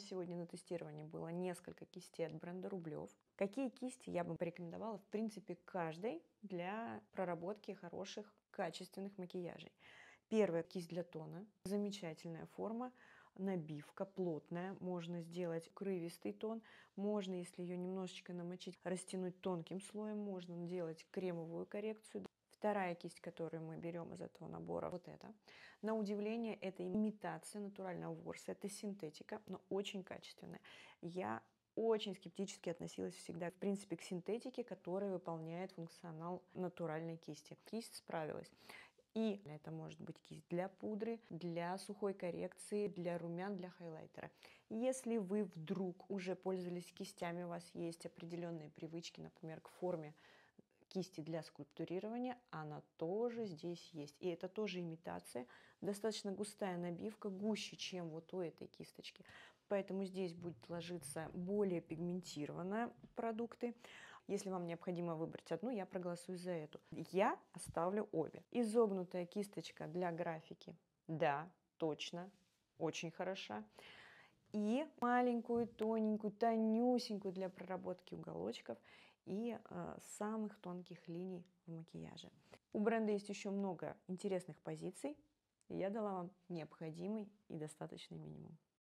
сегодня на тестировании было несколько кистей от бренда Рублев. Какие кисти я бы порекомендовала, в принципе, каждой для проработки хороших, качественных макияжей. Первая кисть для тона. Замечательная форма набивка плотная, можно сделать крывистый тон, можно, если ее немножечко намочить, растянуть тонким слоем, можно делать кремовую коррекцию. Вторая кисть, которую мы берем из этого набора, вот эта. На удивление, это имитация натурального ворса, это синтетика, но очень качественная. Я очень скептически относилась всегда, в принципе, к синтетике, которая выполняет функционал натуральной кисти. Кисть справилась. И это может быть кисть для пудры, для сухой коррекции, для румян, для хайлайтера. Если вы вдруг уже пользовались кистями, у вас есть определенные привычки, например, к форме кисти для скульптурирования, она тоже здесь есть. И это тоже имитация, достаточно густая набивка, гуще, чем вот у этой кисточки. Поэтому здесь будет ложиться более пигментированные продукты. Если вам необходимо выбрать одну, я проголосую за эту. Я оставлю обе. Изогнутая кисточка для графики. Да, точно, очень хороша и маленькую, тоненькую, тонюсенькую для проработки уголочков и э, самых тонких линий в макияже. У бренда есть еще много интересных позиций, и я дала вам необходимый и достаточный минимум.